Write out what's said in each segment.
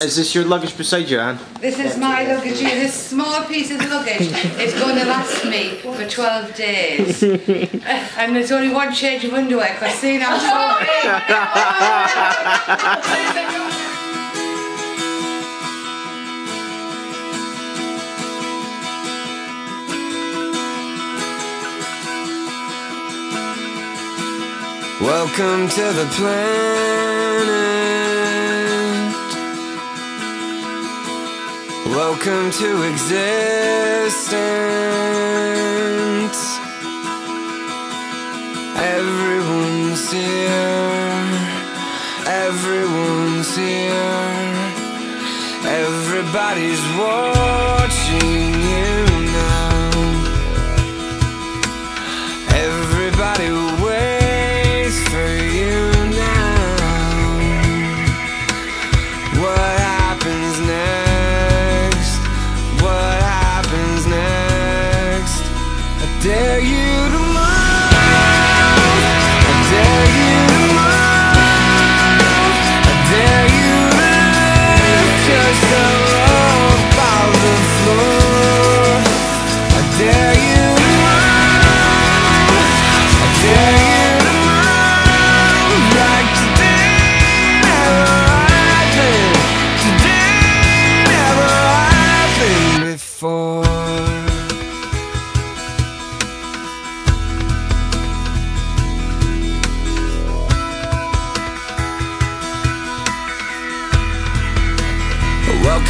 Is this your luggage beside you, Anne? This is my luggage. This small piece of luggage is going to last me for 12 days. and there's only one change of underwear because see now I'm sorry. Welcome to the planet Welcome to existence. Everyone's here. Everyone's here. Everybody's watching. dare you to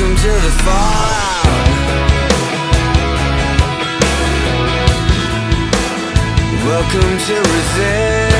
victim to the fallout Welcome to resist.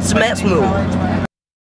What's the?